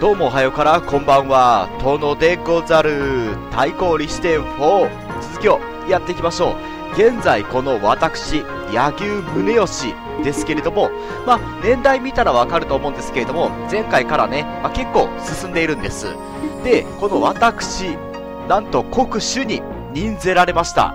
どうもおはようからこんばんは、殿でござる。対抗リシテン4、続きをやっていきましょう。現在この私、野球宗義ですけれども、まあ、年代見たらわかると思うんですけれども、前回からね、まあ、結構進んでいるんです。で、この私、なんと国主に任ぜられました。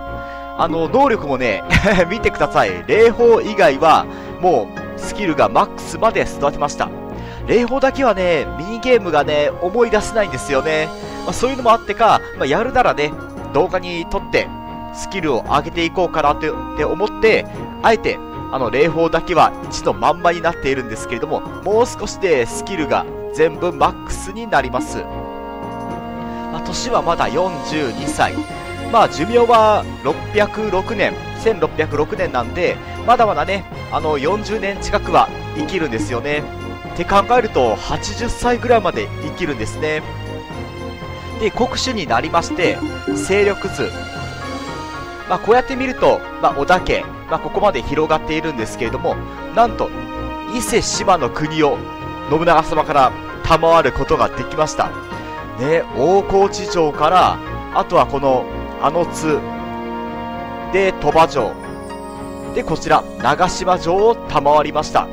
あの、能力もね、見てください。霊峰以外は、もう、スキルがマックスまで育てました。霊峰だけはね、ミニゲームがね、思い出せないんですよね。まあ、そういうのもあってか、まあ、やるならね、動画に撮って、スキルを上げていこうかなって思って、あえて、あの、霊峰だけは1のまんまになっているんですけれども、もう少しでスキルが全部マックスになります。まあ、年はまだ42歳。まあ、寿命は606年、1606年なんで、まだまだね、あの、40年近くは生きるんですよね。って考えると80歳ぐらいまで生きるんですね。で国主になりまして勢力図。まあ、こうやって見ると、まあ、織田家、まあ、ここまで広がっているんですけれどもなんと伊勢志摩の国を信長様から賜ることができました。ね大河内城からあとはこのあの津で鳥羽城。でこちら長島城を賜りました。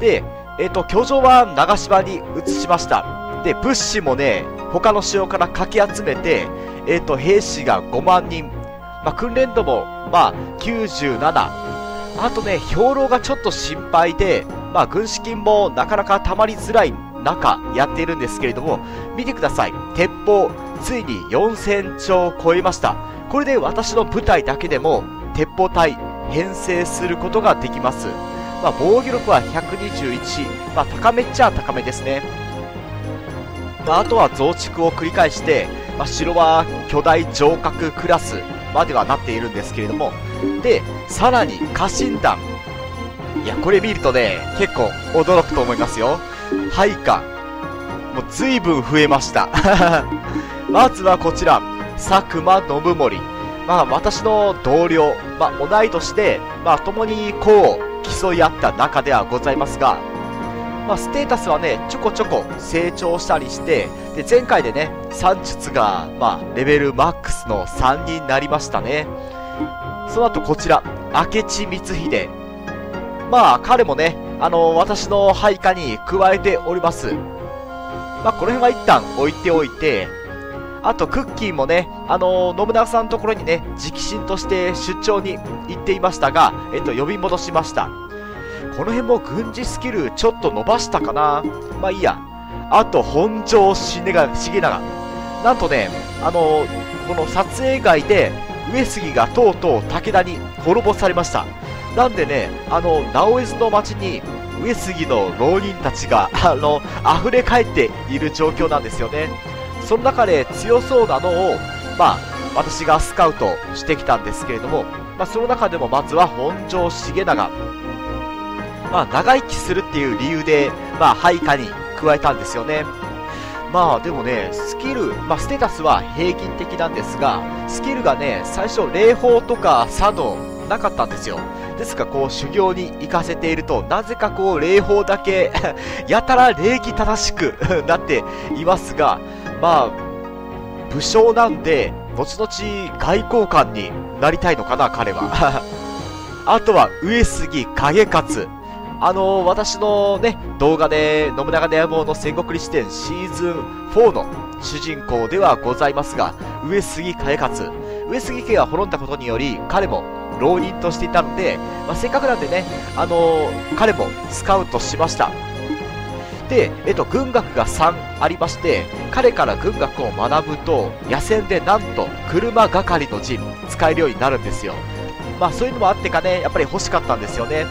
でえっ、ー、と、居城は長島に移しました。で、物資もね、他の城からかき集めて、えっ、ー、と、兵士が5万人。まあ、訓練度も、まあ、97。あとね、兵糧がちょっと心配で、まあ、軍資金もなかなか溜まりづらい中、やっているんですけれども、見てください。鉄砲、ついに4000丁を超えました。これで私の部隊だけでも、鉄砲隊、編成することができます。まあ、防御力は121、まあ、高めっちゃ高めですね。まあ、あとは増築を繰り返して、まあ、城は巨大城郭クラスまではなっているんですけれども、で、さらに家臣団。いや、これ見るとね、結構驚くと思いますよ。配下。もう随分増えました。まずはこちら、佐久間信盛。まあ、私の同僚、まあ、同い年で、まあ、共にこう、競い合った中ではございますが、まあ、ステータスはね、ちょこちょこ成長したりして、で、前回でね、算術が、まあ、レベルマックスの3になりましたね。その後こちら、明智光秀。まあ、彼もね、あの、私の配下に加えております。まあ、この辺は一旦置いておいて、あと、クッキーもね、あのー、信長さんのところにね、直進として出張に行っていましたが、えっと、呼び戻しました。この辺も軍事スキルちょっと伸ばしたかなまあいいや。あと、本庄重長。なんとね、あのー、この撮影外で、上杉がとうとう武田に滅ぼされました。なんでね、あの、直江津の町に、上杉の浪人たちが、あの、溢れ返っている状況なんですよね。その中で強そうなのを、まあ、私がスカウトしてきたんですけれども、まあ、その中でもまずは本庄重長。まあ、長生きするっていう理由で、まあ、配下に加えたんですよね。まあでもね、スキル、まあステータスは平均的なんですが、スキルがね、最初霊峰とか茶道なかったんですよ。ですがこう修行に行かせていると、なぜかこう霊峰だけ やたら礼儀正しく なっていますが、まあ、武将なんで、後々外交官になりたいのかな、彼は。あとは、上杉景勝。あのー、私のね、動画で、信長の野望の戦国 lịch 史伝シーズン4の主人公ではございますが、上杉景勝。上杉家が滅んだことにより、彼も浪人としていたので、まあ、せっかくなんでね、あのー、彼もスカウトしました。で、えっと、軍学が3ありまして、彼から軍学を学ぶと、野戦でなんと、車係の陣、使えるようになるんですよ。まあ、そういうのもあってかね、やっぱり欲しかったんですよね。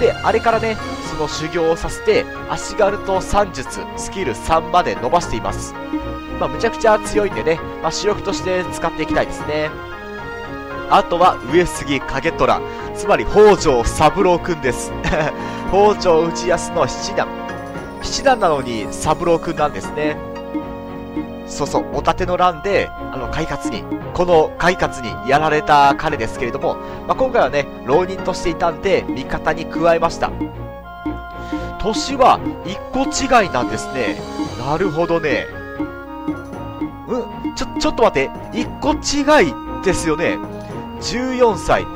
で、あれからね、その修行をさせて、足軽と算術、スキル3まで伸ばしています。まあ、むちゃくちゃ強いんでね、まあ、主力として使っていきたいですね。あとは、上杉景虎、つまり北条三郎くんです。北条氏康の七男。七段なのに三郎くんなんですね。そうそう、おたての乱で、あの、快活に、この快活にやられた彼ですけれども、まあ、今回はね、浪人としていたんで、味方に加えました。年は1個違いなんですね。なるほどね。うんちょ、ちょっと待って。1個違いですよね。14歳。い、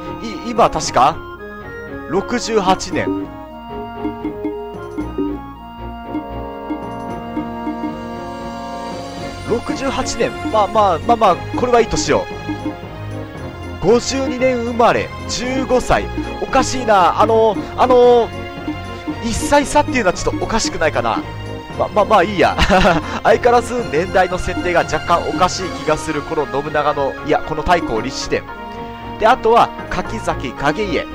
今確か ?68 年。68年。まあまあまあまあ、これはいいとしよう。52年生まれ、15歳。おかしいな。あの、あの、1歳差っていうのはちょっとおかしくないかな。ま、まあまあいいや。相変わらず年代の設定が若干おかしい気がするこの信長の、いや、この太閤立志伝。で、あとは、柿崎影家。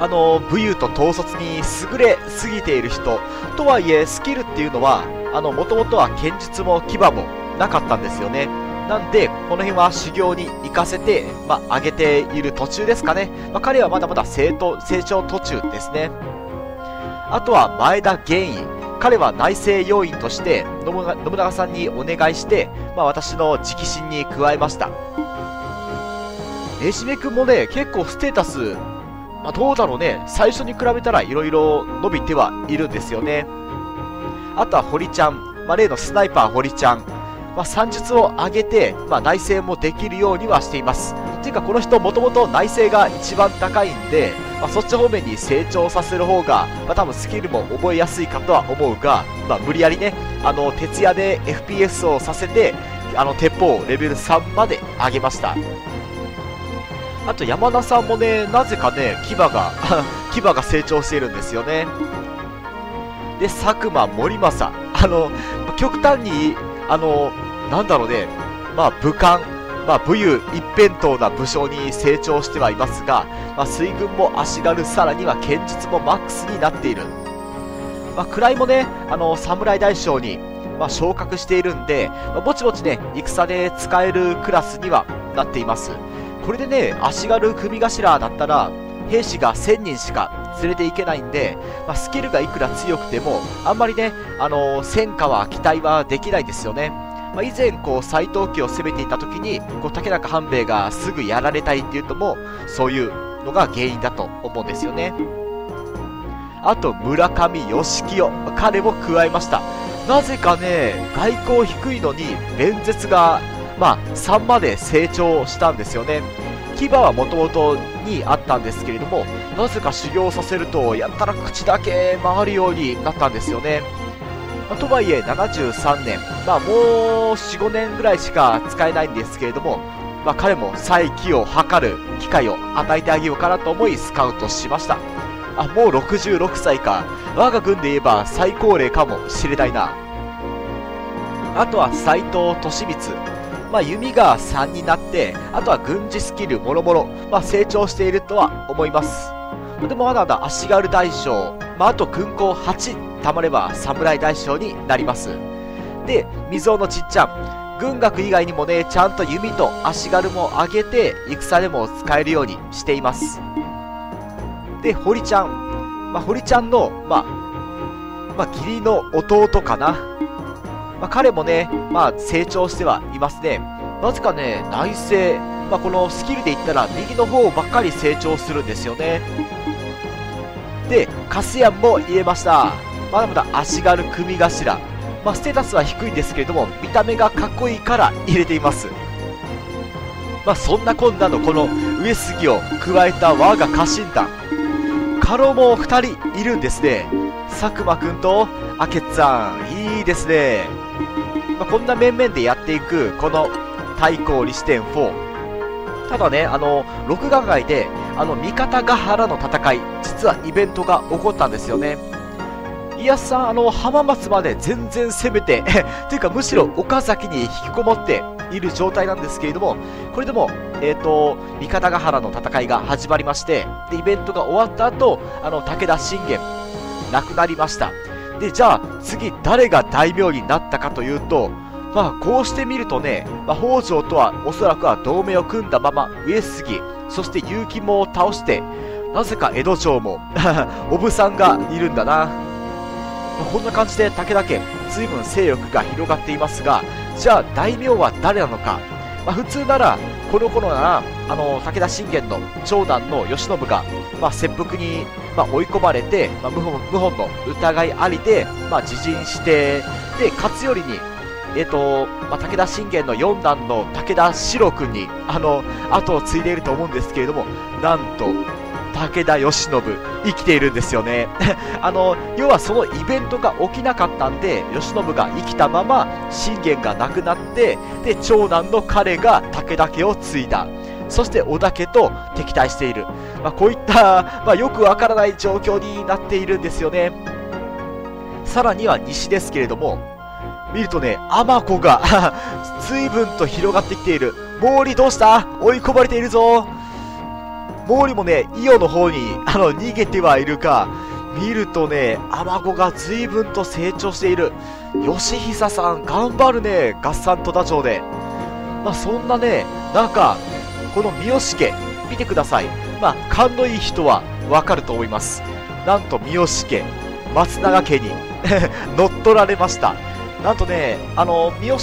あの、武勇と統率に優れすぎている人。とはいえ、スキルっていうのは、あの、もともとは剣術も牙もなかったんですよね。なんで、この辺は修行に行かせて、まあ、上げている途中ですかね。まあ、彼はまだまだ成成長途中ですね。あとは前田玄尉。彼は内政要員として信長さんにお願いして、まあ、私の直進に加えました。ねじめくんもね、結構ステータス、まあ、どうだろうね、最初に比べたら色々伸びてはいるんですよね。あとは堀ちゃん、まあ、例のスナイパー堀ちゃん、まあ、算術を上げて、まあ、内政もできるようにはしています。ていうか、この人、もともと内政が一番高いんで、まあ、そっち方面に成長させる方が、まあ、多分スキルも覚えやすいかとは思うが、まあ、無理やりね、あの、徹夜で FPS をさせて、あの、鉄砲をレベル3まで上げました。あと山田さんもね、なぜかね、牙が 牙が成長しているんですよね。で、佐久間森政。あの、極端に、あの、なんだろうね、まあ、武漢、まあ、武勇一辺倒な武将に成長してはいますが、まあ、水軍も足軽、さらには剣術もマックスになっている。まあ、位もね、あの、侍大将に、まあ、昇格しているんで、まあ、ぼちぼちね、戦で使えるクラスにはなっています。これでね、足軽組頭だったら、兵士が1000人しか連れていけないんで、まあ、スキルがいくら強くても、あんまりね、あのー、戦果は期待はできないですよね。まあ、以前、こう、斎藤家を攻めていた時に、こう、竹中半兵衛がすぐやられたりっていうとも、そういうのが原因だと思うんですよね。あと、村上義清。彼も加えました。なぜかね、外交低いのに、弁舌が、まあ、3まで成長したんですよね。牙はもともとにあったんですけれども、なぜか修行させると、やったら口だけ回るようになったんですよね。まあ、とはいえ、73年、まあもう4、5年ぐらいしか使えないんですけれども、まあ彼も再起を図る機会を与えてあげようかなと思いスカウトしました。あ、もう66歳か。我が軍で言えば最高齢かもしれないな。あとは斎藤利光。まあ、弓が3になって、あとは軍事スキルもろもろ、ま、成長しているとは思います。でもまだまだ足軽大将、まあ、あと軍港8貯まれば侍大将になります。で、水尾のちっちゃん、軍学以外にもね、ちゃんと弓と足軽も上げて、戦でも使えるようにしています。で、堀ちゃん、まあ、堀ちゃんの、まあ、まあ、義理の弟かな。まあ、彼もね、まあ、成長してはいますね。なぜかね、内政、まあ、このスキルで言ったら右の方ばっかり成長するんですよね。で、カスヤンも入れました。まだまだ足軽組頭。まあ、ステータスは低いんですけれども、見た目がかっこいいから入れています。まあ、そんなこんなのこの上杉を加えた我が家臣団。家老も2人いるんですね。佐久間くんと明智さん、いいですね。まあ、こんな面々でやっていく、この太閤李視点4。ただね、あの、録画外で、あの、三方ヶ原の戦い、実はイベントが起こったんですよね。家康さん、あの、浜松まで全然攻めて というかむしろ岡崎に引きこもっている状態なんですけれども、これでも、えっ、ー、と、三方ヶ原の戦いが始まりまして、で、イベントが終わった後、あの、武田信玄、亡くなりました。で、じゃあ次誰が大名になったかというと、まあこうしてみるとね、まあ、北条とはおそらくは同盟を組んだまま上杉、そして結城も倒して、なぜか江戸城も おぶさんがいるんだな。まあ、こんな感じで武田家、随分勢力が広がっていますが、じゃあ大名は誰なのか。まあ、普通なら、この頃なら、あの武田信玄の長男の慶喜が、まあ、切腹に、まあ、追い込まれて、まあ、謀反の疑いありで、まあ、自陣してで勝頼にえ、ー、と、まあ、武田信玄の四男の武田四郎君に、あの、後を継いでいると思うんですけれども、なんと、武田義信、生きているんですよね。あの、要はそのイベントが起きなかったんで、義信が生きたまま、信玄が亡くなって、で、長男の彼が武田家を継いだ。そして織田家と敵対している。まあ、こういった、まあ、よくわからない状況になっているんですよね。さらには西ですけれども、見るとね、アマコが 随分と広がってきている。毛利どうした？追い込まれているぞ毛利もね、伊予の方に、あの、逃げてはいるか、見るとね、アマゴが随分と成長している。義久さん、頑張るね、合算戸田町で。まあ、そんなね、なんか、この三好家、見てください。まあ、勘のいい人はわかると思います。なんと三好家、松永家に 乗っ取られました。なんとね、あの、三好、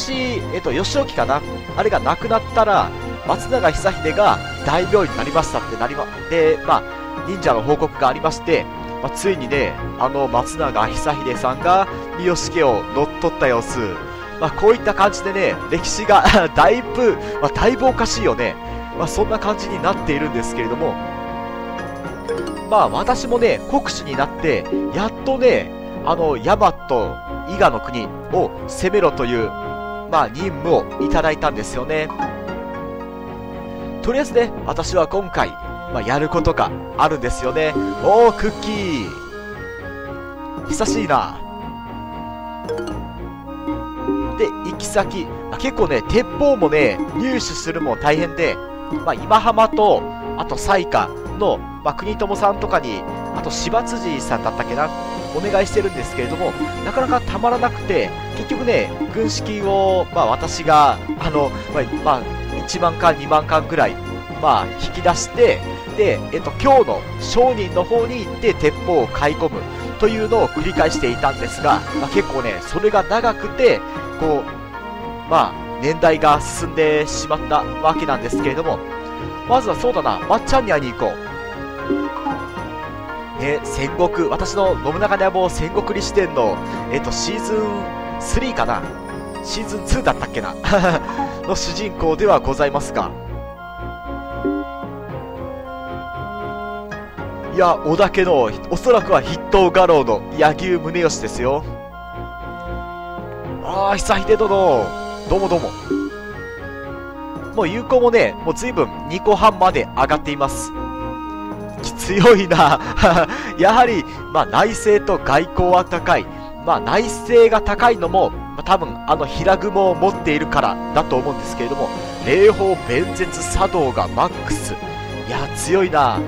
えっと、義興かな？あれが亡くなったら、松永久秀が大名になりましたってなりま、で、まあ、忍者の報告がありまして、まあ、ついにね、あの松永久秀さんが三好家を乗っ取った様子。まあ、こういった感じでね、歴史が だいぶ、まあ、だいぶおかしいよね。まあ、そんな感じになっているんですけれども、まあ、私もね、国主になって、やっとね、あの、ヤマト、伊賀の国を攻めろという、まあ、任務をいただいたんですよね。とりあえずね、私は今回、まあ、やることがあるんですよね。おー、クッキー久しいな。で、行き先。結構ね、鉄砲もね、入手するも大変で、まあ、今浜と、あと西下の、まあ、国友さんとかに、あと柴辻さんだったっけな、お願いしてるんですけれども、なかなかたまらなくて、結局ね、軍資金を、まあ、私が、あの、まあ、まあ、1万巻、2万巻ぐらい、まあ、引き出して、で、えっと、今日の商人の方に行って鉄砲を買い込むというのを繰り返していたんですが、まあ、結構ね、それが長くて、こう、まあ、年代が進んでしまったわけなんですけれども、まずはそうだな、まっちゃんに会いに行こう。ね、戦国、私の信長野望戦国史伝の、えっ、と、シーズン3かなシーズン2だったっけな？の主人公ではございますが。いや、織田家の、おそらくは筆頭家老の柳生宗義ですよ。ああ、久秀殿。どうもどうも。もう有効もね、もう随分2個半まで上がっています。強いな やはり、まあ、内政と外交は高い。まあ、内政が高いのも、まあ、多分あの平雲を持っているからだと思うんですけれども、霊峰弁舌茶道がマックス。いや、強いな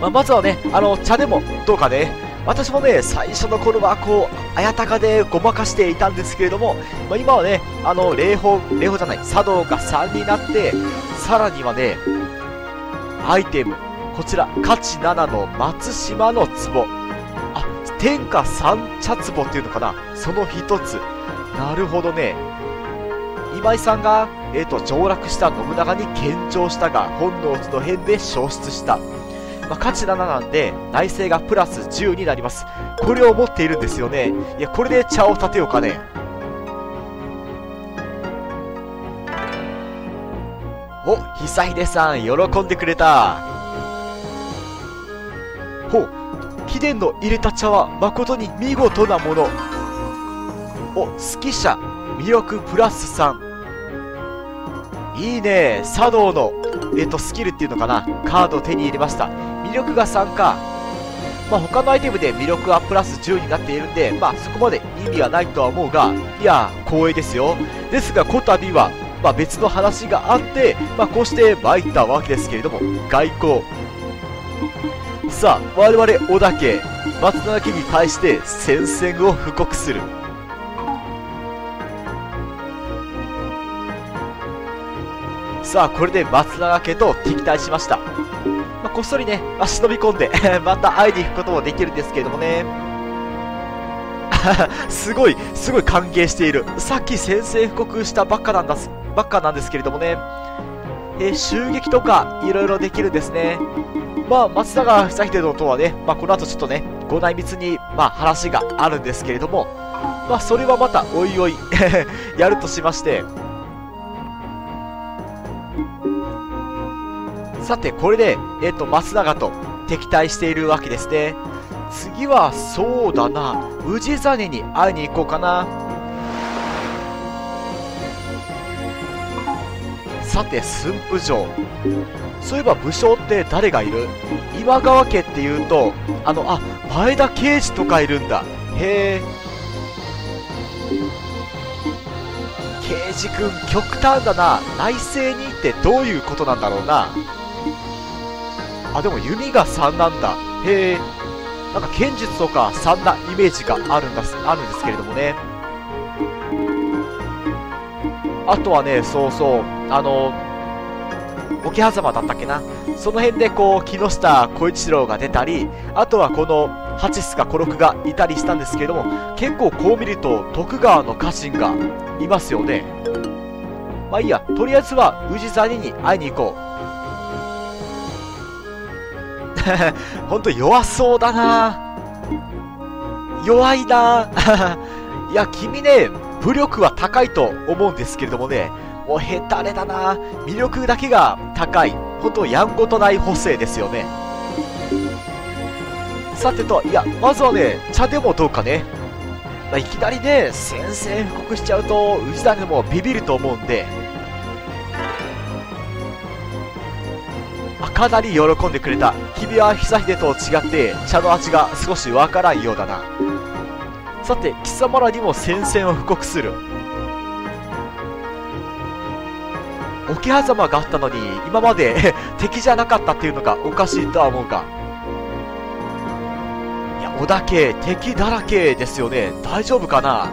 まあ、まずはね、あの、茶でもどうかね。私もね、最初の頃はこう、あやたかでごまかしていたんですけれども、まあ、今はね、あの、霊峰、霊峰じゃない、茶道が3になって、さらにはね、アイテム、こちら、価値7の松島の壺。あ、天下三茶壺っていうのかなその一つ。なるほどね。今井さんが、えっ、ー、と、上洛した信長に献上したが、本能寺の変で消失した。まあ、価値7なんで、内政がプラス10になります。これを持っているんですよね。いや、これで茶を立てようかね。お、久秀さん、喜んでくれた。ほう秘伝の入れた茶は誠に見事なものお好き者魅力プラス3いいね茶道のえっとスキルっていうのかな。カードを手に入れました。魅力が3かまあ他のアイテムで魅力はプラス10になっているんでまあそこまで意味はないとは思うがいや光栄ですよ。ですがこたびはまあ別の話があってまあこうして参ったわけですけれども外交。さあ我々織田家松永家に対して宣戦を布告する。さあこれで松永家と敵対しました、まあ、こっそりね、まあ、忍び込んで また会いに行くこともできるんですけれどもね。すごいすごい歓迎している。さっき宣戦布告したばっかなんだばっかなんですけれどもね。えー、襲撃とかいろいろできるんですね。まあ、松永久秀のとはね、まあ、この後ちょっとね、ご内密に、まあ、話があるんですけれども、まあ、それはまたおいおい やるとしまして、さて、これで、えっ、ー、と、松永と敵対しているわけですね。次は、そうだな、氏真に会いに行こうかな。さて、駿府城。そういえば武将って誰がいる？今川家っていうと、あの、あ、前田慶次とかいるんだ。へえ。慶次君、極端だな。内政にってどういうことなんだろうな。あ、でも弓が3なんだ。へえ。なんか剣術とか3なイメージがあるんだあるんですけれどもね。あとはね、そうそう、あの、桶狭間だったっけな。その辺でこう、木下小一郎が出たり、あとはこの、ハチスかコロクがいたりしたんですけれども、結構こう見ると、徳川の家臣がいますよね。まあいいや、とりあえずは、氏真に会いに行こう。ほんと弱そうだな弱いな いや、君ね、武力は高いと思うんですけれどもね、もうヘタレだな魅力だけが高い。ほんとやんごとない補正ですよね。さてと、いや、まずはね、茶でもどうかね。まあ、いきなりね、宣戦布告しちゃうと、氏真もビビると思うんで、かなり喜んでくれた。君は久秀と違って、茶の味が少しわからんようだな。さて、貴様らにも宣戦を布告する。桶狭間があったのに、今まで 敵じゃなかったっていうのがおかしいとは思うが。いや、小田家、敵だらけですよね。大丈夫かな？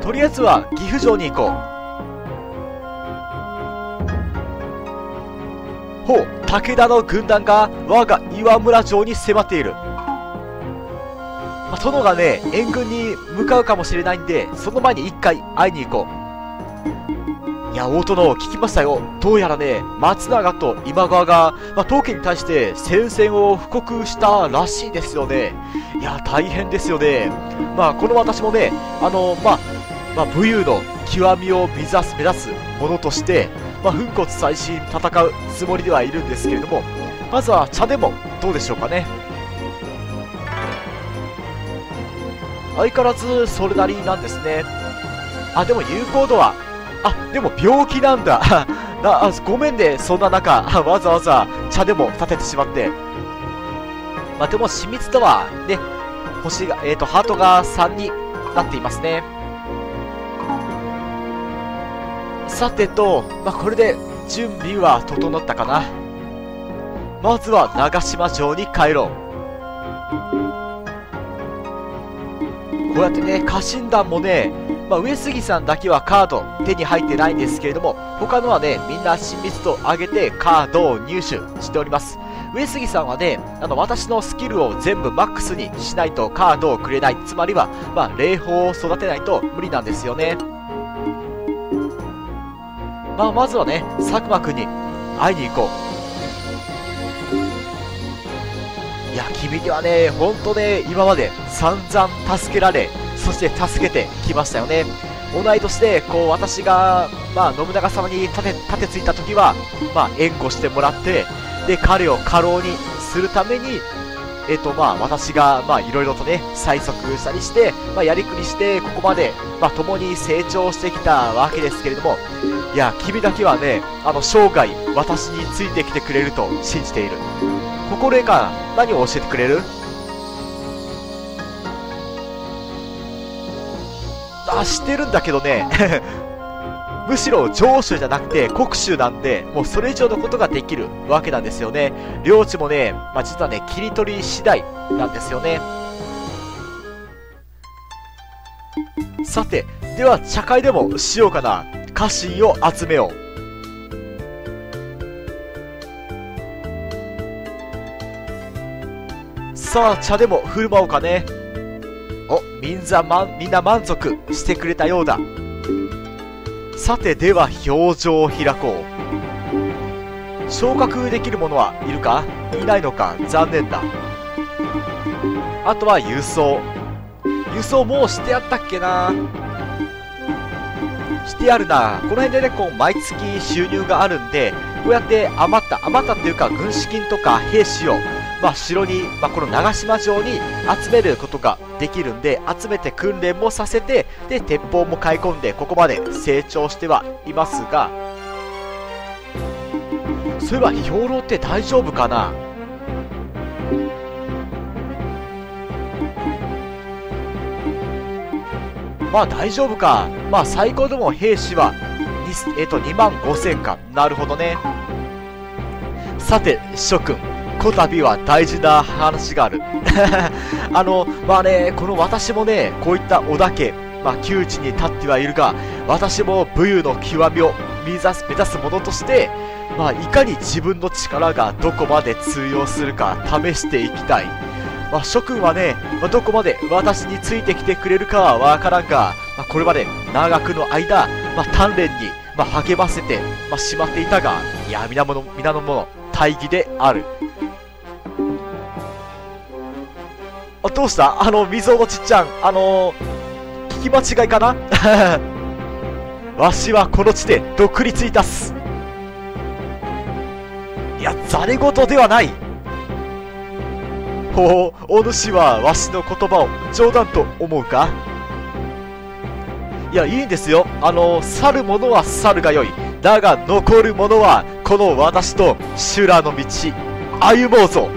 とりあえずは岐阜城に行こう。ほう、武田の軍団が我が岩村城に迫っている。まあ、殿がね、援軍に向かうかもしれないんで、その前に一回会いに行こう。いや、大殿、聞きましたよ。どうやらね、松永と今川が、まあ、当家に対して戦線を布告したらしいですよね。いや、大変ですよね。まあ、この私もね、あの、まあ、まあ、武勇の極みを目指す、目指すものとして、まあ、粉骨最新戦うつもりではいるんですけれども、まずは茶でもどうでしょうかね。相変わらずそれなりなんですね。あ、でも有効度はあ、でも病気なんだ。なあごめんね、そんな中、わざわざ茶でも立ててしまって。まあ、でも、親密とは、ね、星が、えっ、ー、と、ハートが3になっていますね。さてと、まあ、これで準備は整ったかな。まずは長島城に帰ろう。こうやってね、家臣団もね、まあ、上杉さんだけはカード手に入ってないんですけれども、他のはね、みんな親密度上げてカードを入手しております。上杉さんはね、あの、私のスキルを全部マックスにしないとカードをくれない。つまりは、まあ、霊峰を育てないと無理なんですよね。まあ、まずはね、佐久間くんに会いに行こう。いや、君にはね、ほんとね、今まで散々助けられ、そして助けてきましたよね。同い年で、こう、私が、まあ、信長様に立て、立てついた時は、まあ、援護してもらって、で、彼を過労にするために、えっ、と、まあ、私が、まあ、いろいろとね、催促したりして、まあ、やりくりして、ここまで、まあ、共に成長してきたわけですけれども、いや、君だけはね、あの、生涯、私についてきてくれると信じている。心得か、何を教えてくれる？あ、してるんだけどねむしろ上州じゃなくて国州なんで、もうそれ以上のことができるわけなんですよね。領地もね、まあ、実はね、切り取り次第なんですよね。さて、では茶会でもしようかな。家臣を集めよう。さあ、茶でも振る舞おうかね。お、みんざま、みんな満足してくれたようだ。さて、では表情を開こう。昇格できるものはいるか？いないのか？残念だ。あとは輸送。輸送もうしてやったっけな？してあるな。この辺でねこう毎月収入があるんでこうやって余った余ったっていうか軍資金とか兵士をまあ、城に、まあ、この長島城に集めることができるんで集めて訓練もさせてで鉄砲も買い込んでここまで成長してはいますがそういえば兵糧って大丈夫かな？まあ大丈夫か。まあ最高でも兵士は2、えっ、と、2万5000か。なるほどね。さて、諸君。こたびは大事な話がある。あの、まあね、この私もね、こういった織田家、まあ窮地に立ってはいるが、私も武勇の極みを目指す、目指すものとして、まあいかに自分の力がどこまで通用するか試していきたい。まあ、諸君はね、まあ、どこまで私についてきてくれるかはわからんが、まあ、これまで長くの間、まあ、鍛錬に、まあ、励ませて、まあ、しまっていたが、いや、皆の皆の者、大義である。あ、どうした？あの、溝のちっちゃん、あのー、聞き間違いかな？わしはこの地で独立いたす。いや、ざれ言ではないほう、お主はわしの言葉を冗談と思うか？いや、いいんですよ。あの、去る者は去るがよい。だが、残る者は、この私と修羅の道、歩もうぞ。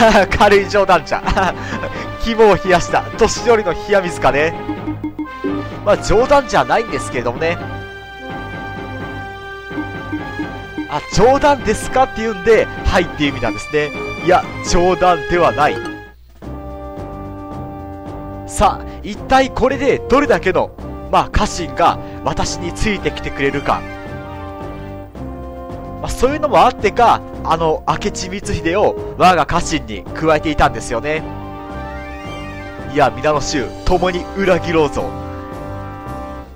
軽い冗談じゃ。肝を冷やした、年寄りの冷や水かね。まあ、冗談じゃないんですけれどもね。あ、冗談ですかって言うんで、はいっていう意味なんですね。いや、冗談ではない。さあ、一体これでどれだけの、まあ、家臣が私についてきてくれるか。まあ、そういうのもあってか、あの、明智光秀を我が家臣に加えていたんですよね。いや、皆の衆、共に裏切ろうぞ。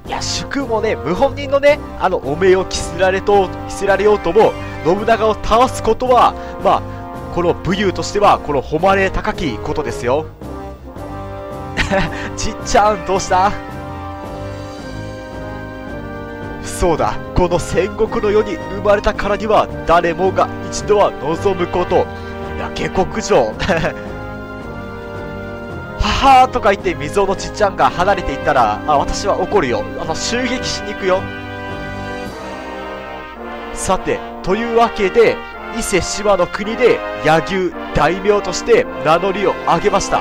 いや、祝もね、謀反人のね、あの、お名を着せられと、着せられようとも、信長を倒すことは、まあ、この武勇としてはこの誉れ高きことですよ ちっちゃんどうした？そうだ。この戦国の世に生まれたからには誰もが一度は望むこと。や下克上母とか言って溝のちっちゃんが離れていったらあ私は怒るよ。あの襲撃しに行くよ。さてというわけで伊勢志摩の国で柳生大名として名乗りを上げました。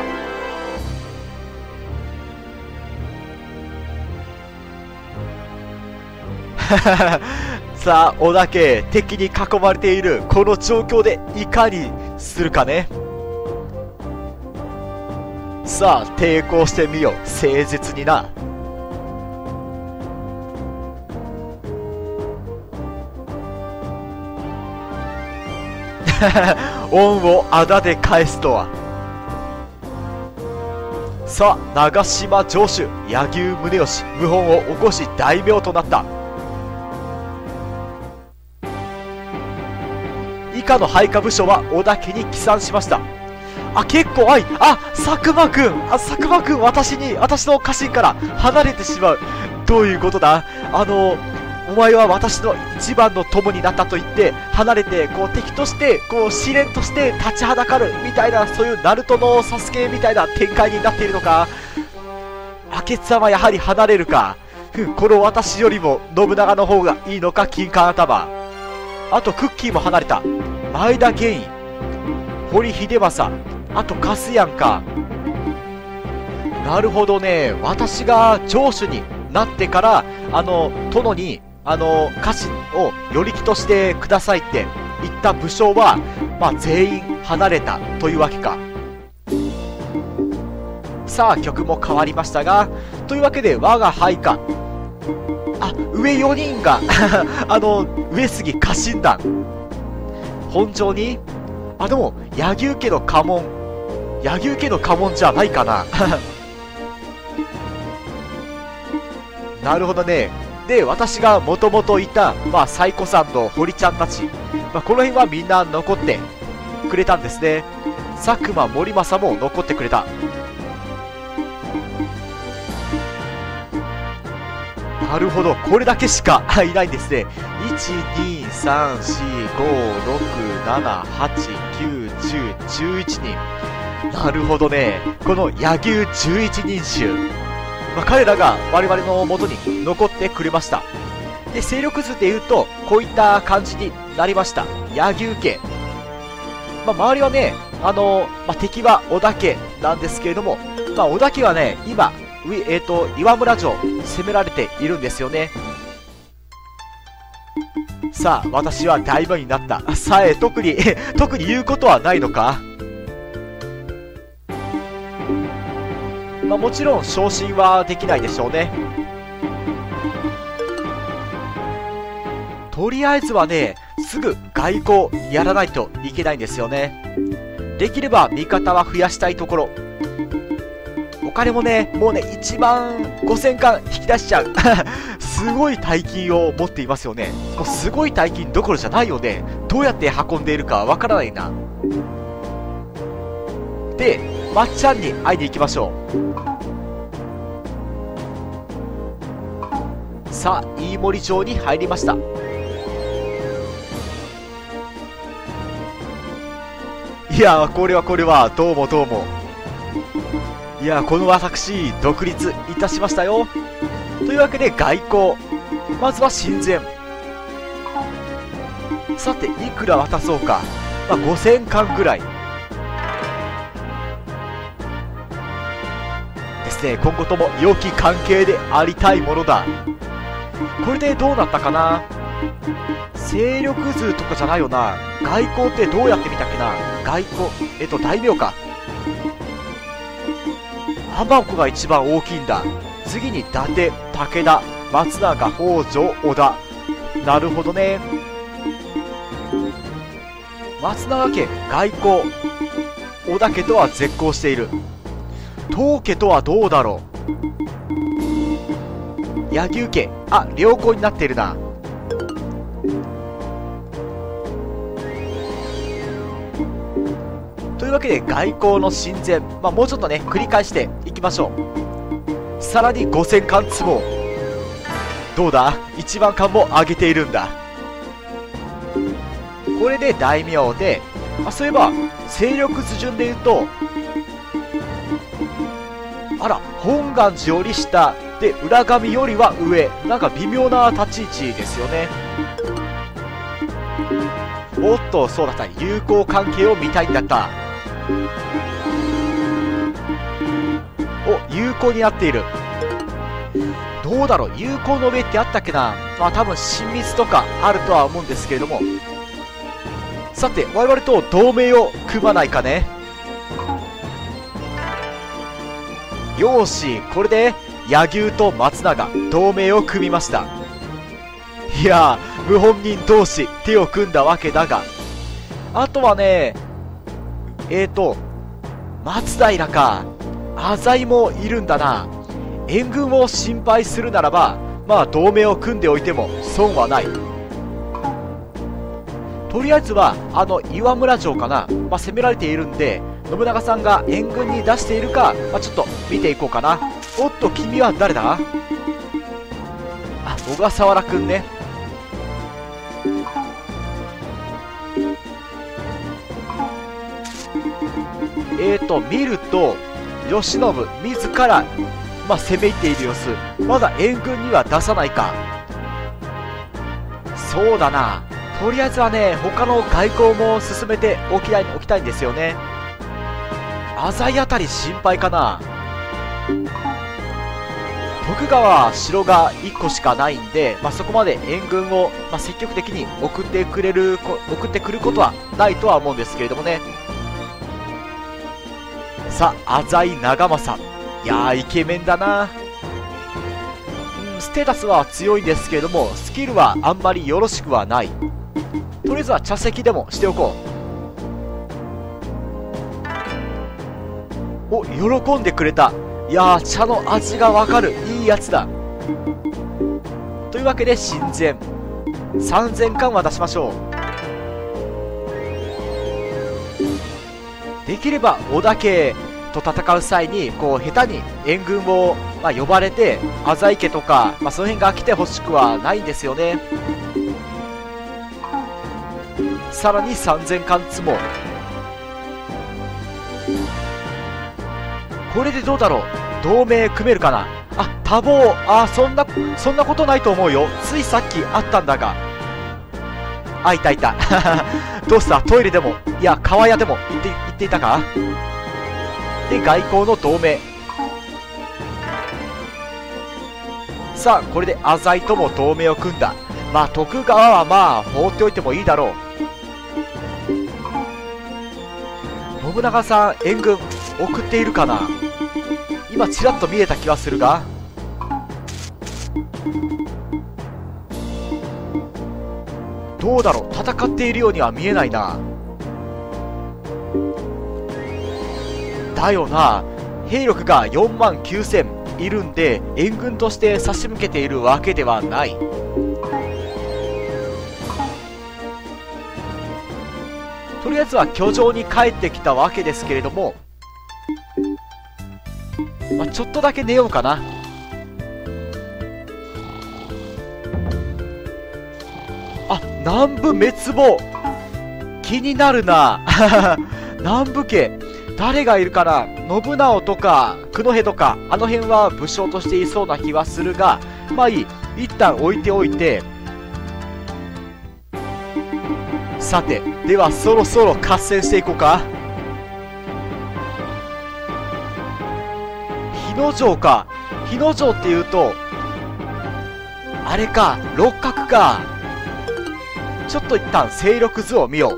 さあ織田家敵に囲まれているこの状況でいかにするかね。さあ抵抗してみよう誠実にな。恩をあだで返すとは。さあ長島城主柳生宗義謀反を起こし大名となった。以下の配下部署は織田家に帰参しました。あ結構愛。あ佐久間くんあ佐久間くん私に私の家臣から離れてしまう。どういうことだ？あのお前は私の一番の友になったと言って離れてこう敵としてこう試練として立ちはだかるみたいなそういうナルトのサスケみたいな展開になっているのか？明智さんはやはり離れるか？この私よりも信長の方がいいのか？金冠頭。あとクッキーも離れた。前田玄尉堀秀政あとカスヤンかなるほどね私が城主になってからあの殿にあの、家臣を寄り木としてくださいって言った武将は、まあ、全員離れたというわけか。さあ、曲も変わりましたが、というわけで、我が配下。あ、上4人が あの、上杉家臣団。本庄に、あ、でも、柳生家の家紋。柳生家の家紋じゃないかな。なるほどね。で私がもともといた、まあ、サイコさんの堀ちゃんたち、まあ、この辺はみんな残ってくれたんですね。佐久間森政も残ってくれた。なるほど。これだけしかいないんですね。1234567891011人なるほどね。この野球11人衆、まあ、彼らが我々の元に残ってくれました。で勢力図でいうとこういった感じになりました。野球家まあ、周りはね、あの、まあ、敵は織田家なんですけれども、まあ、織田家はね、今、えーと、岩村城攻められているんですよね。さあ私は大魔になった。さえ特に 特に言うことはないのか？まあもちろん昇進はできないでしょうね。とりあえずはねすぐ外交やらないといけないんですよね。できれば味方は増やしたいところ。金もね、もうね、1万5000巻引き出しちゃう。すごい大金を持っていますよね。もうすごい大金どころじゃないよね。どうやって運んでいるかわからないな。で、まっちゃんに会いに行きましょう。さあ、飯森城に入りました。いやこれはこれは、どうもどうも。いやこの私独立いたしましたよ。というわけで外交。まずは親善。さていくら渡そうか、まあ、5000貫ぐらい。ですね。今後とも良き関係でありたいものだ。これでどうなったかな。勢力図とかじゃないよな。外交ってどうやって見たっけな。外交。えっと大名か。浜子が一番大きいんだ。次に伊達武田松永北条織田。なるほどね。松永家外交。織田家とは絶交している。東家とはどうだろう。柳生家あ良好になっているな。というわけで外交の親善、まあ、もうちょっとね繰り返していきましょう。さらに5000貫積もうどうだ？1万貫も上げているんだ。これで大名で、あ、そういえば勢力図順で言うとあら本願寺より下で裏紙よりは上。なんか微妙な立ち位置ですよね。おっとそうだった。友好関係を見たいんだった。お有効になっている。どうだろう？有効の上ってあったっけな？まあ多分親密とかあるとは思うんですけれども。さて我々と同盟を組まないかね。よしこれで柳生と松永同盟を組みました。いや謀反人同士手を組んだわけだが。あとはねえーと、松平か。浅井もいるんだな。援軍を心配するならば、まあ同盟を組んでおいても損はない。とりあえずは、あの岩村城かな。まあ攻められているんで、信長さんが援軍に出しているか、まあ、ちょっと見ていこうかな。おっと、君は誰だ？あ、小笠原くんね。えーと、見ると、慶喜自ら、まあ、攻め入っている様子。まだ援軍には出さないか。そうだな。とりあえずはね、他の外交も進めておきたい、おきたいんですよね。浅井あたり心配かな。徳川城が1個しかないんで、まあ、そこまで援軍を、まあ、積極的に送ってくれる送ってくることはないとは思うんですけれどもねさあ浅井長政。いやーイケメンだな。ステータスは強いんですけれどもスキルはあんまりよろしくはない。とりあえずは茶席でもしておこう。お喜んでくれた。いやー茶の味がわかる。いいやつだ。というわけで親善3000巻は出しましょう。できれば織田家と戦う際にこう下手に援軍を、まあ、呼ばれて浅井家とか、まあ、その辺が来てほしくはないんですよね。さらに3000貫積もこれでどうだろう？同盟組めるかな？あ多忙。あそんなそんなことないと思うよ。ついさっきあったんだが。あいたいた。どうした？トイレでも？いや川屋でも？行って行っていたか？で外交の同盟。さあこれで浅井とも同盟を組んだ。まあ徳川はまあ放っておいてもいいだろう。信長さん援軍送っているかな？今ちらっと見えた気がするが。どうだろう？戦っているようには見えないな。だよな。兵力が4万9000いるんで援軍として差し向けているわけではない。とりあえずは居城に帰ってきたわけですけれども、まあ、ちょっとだけ寝ようかな。南部滅亡。気になるな。南部家。誰がいるかな？信長とか九戸とか。あの辺は武将としていそうな気はするがまあいい。一旦置いておいて。さてではそろそろ合戦していこうか。日野城か。日野城っていうとあれか。六角か。ちょっと一旦勢力図を見よう。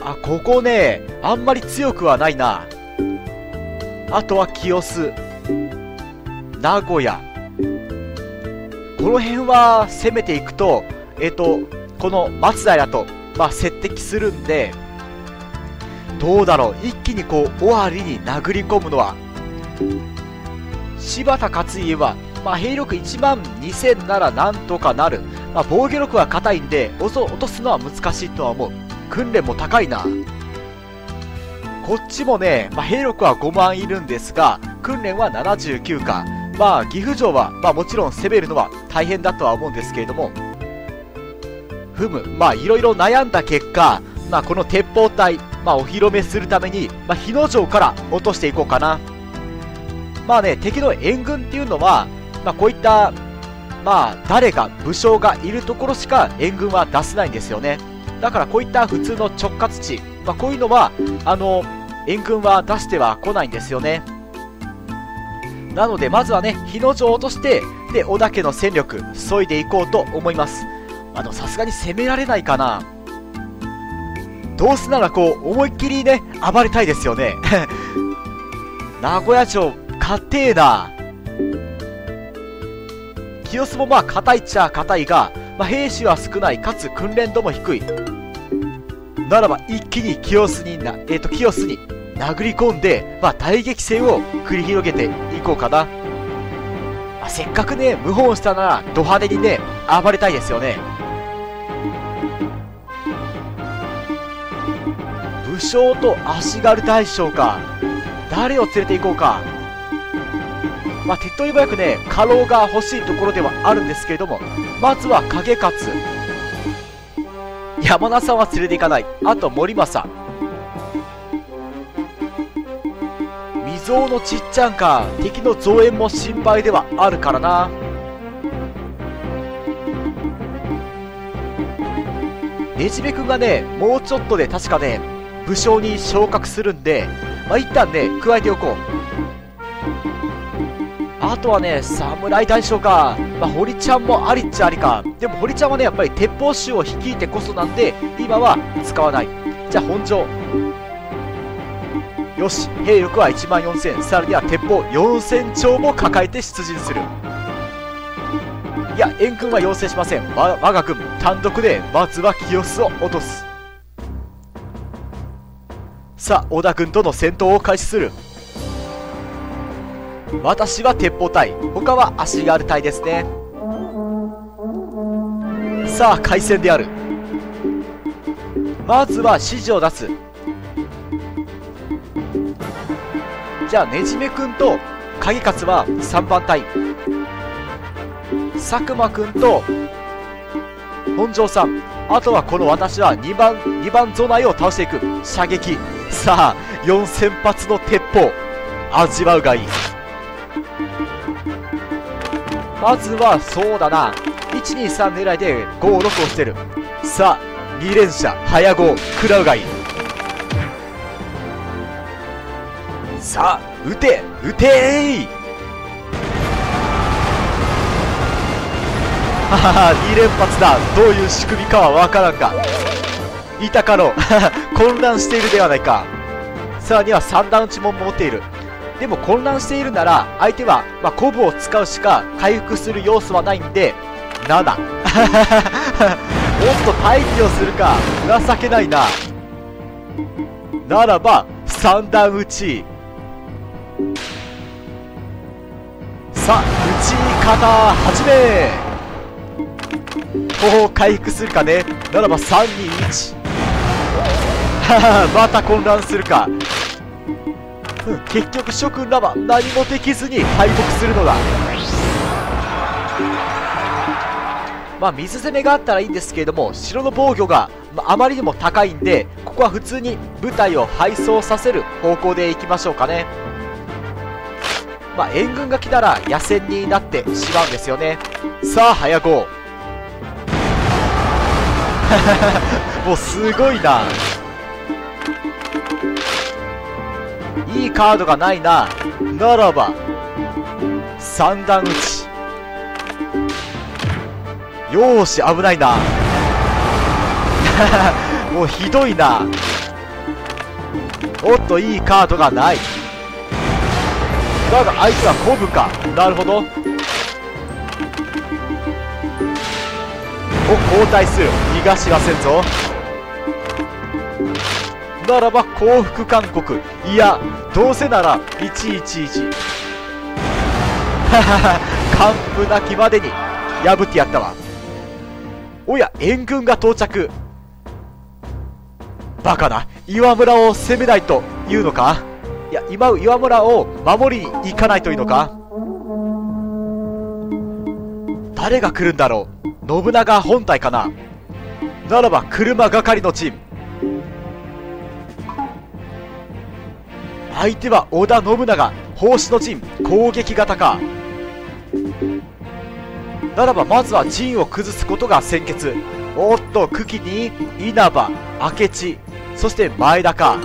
あここねあんまり強くはないな。あとは清須名古屋。この辺は攻めていくと、えっ、ー、と、この松平と、まあ、接敵するんで、どうだろう、一気にこう、尾張に殴り込むのは、柴田勝家は、まあ、兵力1万2000ならなんとかなる。まあ、防御力は硬いんで、落とすのは難しいとは思う。訓練も高いな。こっちもね、まあ、兵力は5万いるんですが、訓練は79か。まあ、岐阜城は、まあもちろん攻めるのは大変だとは思うんですけれども、ふむ、まあいろいろ悩んだ結果、まあこの鉄砲隊、まあお披露目するために、まあ日野城から落としていこうかな。まあね、敵の援軍っていうのは、まあこういった、まあ誰が、武将がいるところしか援軍は出せないんですよね。だからこういった普通の直轄地、まあこういうのは、あの、援軍は出しては来ないんですよね。なのでまずはね日野城を落としてで織田家の戦力削いでいこうと思いますあのさすがに攻められないかなどうせならこう思いっきりね暴れたいですよね 名古屋城硬えな清須もまあ硬いっちゃ硬いが、まあ、兵士は少ないかつ訓練度も低いならば一気に清須にな、えっ、ー、と清須に殴り込んで、まあ、大激戦を繰り広げていこうかな。まあ、せっかくね、謀反したなら、ド派手にね、暴れたいですよね。武将と足軽大将か。誰を連れて行こうか。まあ、手っ取り早くね、家老が欲しいところではあるんですけれども、まずは影勝。山田さんは連れて行かない。あと森政。象のちっちゃんか敵の増援も心配ではあるからなねじめくんがねもうちょっとで確かね武将に昇格するんでまあ一旦ね加えておこうあとはね侍大将か。まあ堀ちゃんもありっちゃありか。でも堀ちゃんはねやっぱり鉄砲衆を率いてこそなんで今は使わない。じゃあ本庄。よし。兵力は1万4000さらには鉄砲4000丁も抱えて出陣する。いや援軍は要請しません。わ我が軍。単独でまずは清須を落とす。さあ織田軍との戦闘を開始する。私は鉄砲隊。他は足軽隊ですね。さあ回戦である。まずは指示を出す。じゃあねじめくんと鍵勝は3番隊。佐久間くんと本庄さん。あとはこの私は2番2番ゾナイを倒していく。射撃。さあ4000発の鉄砲。味わうがいい。まずはそうだな。123狙いで56を捨てる。さあ2連射。早5食らうがいい。さあ撃て。撃てーはは2連発だ。どういう仕組みかはわからんが。いたかろう混乱しているではないか。さらには三段打ちも持っている。でも混乱しているなら相手は、まあ、コブを使うしか回復する要素はないんで7 もっと待機をするか情けないな。ならば三段打ち。さあ打ち方始め。おお回復するかね。ならば321 また混乱するか。結局諸君らは何もできずに敗北するのだ。まあ水攻めがあったらいいんですけれども城の防御が、あ、まりにも高いんでここは普通に部隊を配送させる方向でいきましょうかね。まあ援軍が来たら野戦になってしまうんですよね。さあ早ご もうすごいな。いいカードがないな。ならば三段打ち。よーし危ないな。もうひどいな。おっといいカードがない。だが相手はコブか。なるほど。お交代する。逃がしはせんぞ。ならば降伏勧告。いやどうせなら111ははは完膚なきまでに破ってやったわ。おや援軍が到着。バカな岩村を攻めないというのか？いや今岩村を守りに行かないというのか？誰が来るんだろう？信長本体かな？ならば車係のチーム。相手は織田信長奉仕の陣攻撃型か。ならばまずは陣を崩すことが先決。おっと久喜に稲葉明智そして前田か。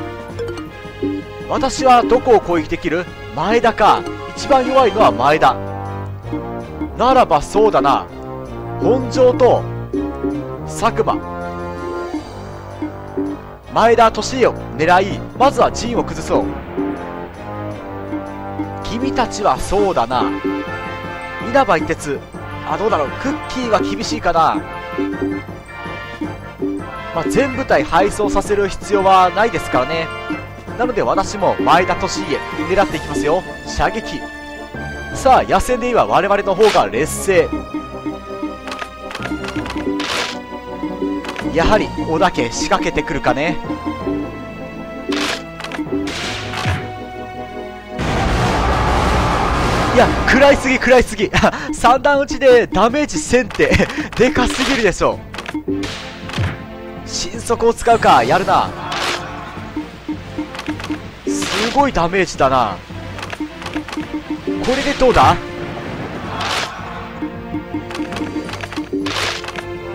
私はどこを攻撃できる？前田か。一番弱いのは前田。ならばそうだな。本庄と佐久間。前田利家を狙いまずは陣を崩そう。君たちはそうだな。稲葉一徹あどうだろう。クッキーは厳しいかな。まあ、全部隊配送させる必要はないですからね。なので私も前田利家狙っていきますよ。射撃。さあ野戦で言えば我々の方が劣勢。やはり織田家仕掛けてくるかね。いや食らいすぎ食らいすぎ。三段打ちでダメージ1000って でかすぎるでしょ。神速を使うかやるな。すごいダメージだな。これでどうだ？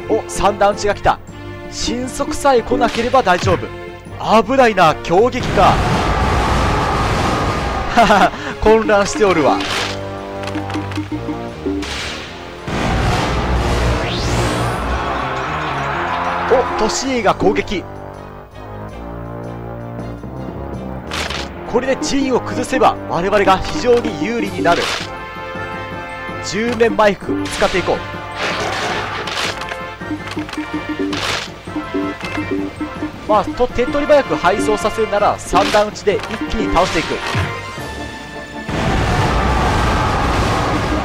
お三段打ちが来た。神速さえ来なければ大丈夫。危ないな強撃か。混乱しておるわ。トシエが攻撃。これで陣を崩せば我々が非常に有利になる。10面埋伏使っていこう。まあと手っ取り早く配送させるなら3段打ちで一気に倒していく。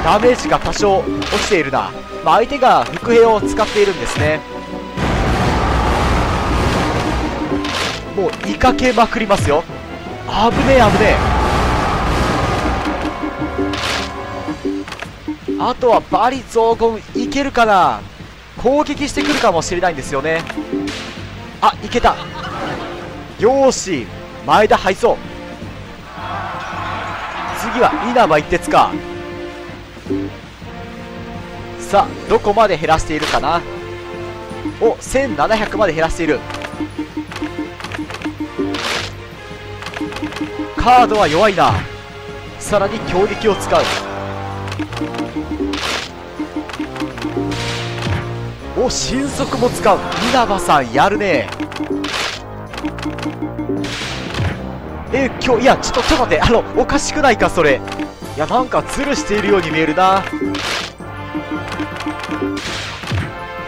ダメージが多少落ちているな、まあ、相手が伏兵を使っているんですね。もういかけまくりますよ。危ねえ危ねえ。あとはバリ雑言いけるかな。攻撃してくるかもしれないんですよね。あいけた。よし前田配送次は稲葉一徹か。さあどこまで減らしているかな。お1700まで減らしている。カードは弱いな。さらに強力を使う。お神速も使う。稲葉さんやるね。え今日いやちょっとちょっと待って。あのおかしくないかそれ。いやなんかズルしているように見えるな。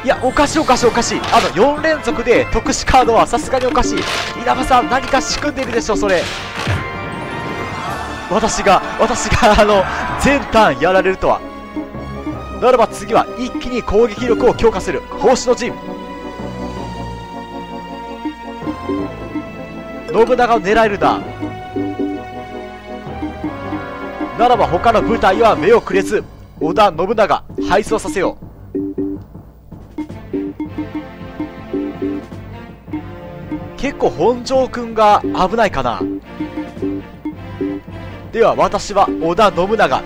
いやおかしいおかしいおかしい。あの4連続で特殊カードはさすがにおかしい。稲葉さん何か仕組んでるでしょそれ。私が私があの全ターンやられるとは。ならば次は一気に攻撃力を強化する。奉仕の陣。信長を狙えるなならば他の部隊は目をくれず織田信長敗走させよう。結構本庄君が危ないかな。では私は織田信長。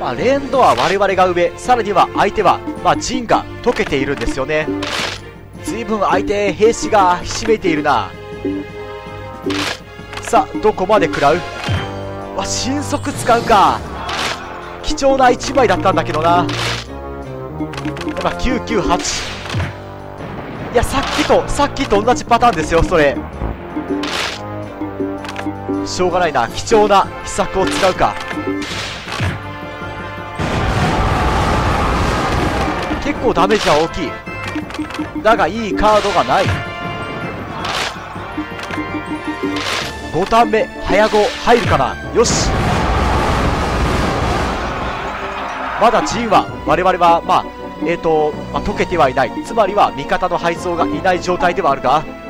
まあ連動は我々が上さらには相手はまあ陣が解けているんですよね。随分相手兵士がひしめいているな。さあどこまで食らう？わ神速使うか。貴重な1枚だったんだけどな。今998いやさっきとさっきと同じパターンですよそれ。しょうがないな。貴重な秘策を使うか。結構ダメージは大きい。だがいいカードがない。5ターン目早碁入るかな。よし。まだ陣は我々はまあえっ、ー、と、まあ、解けてはいない。つまりは味方の配送がいない状態ではあるが。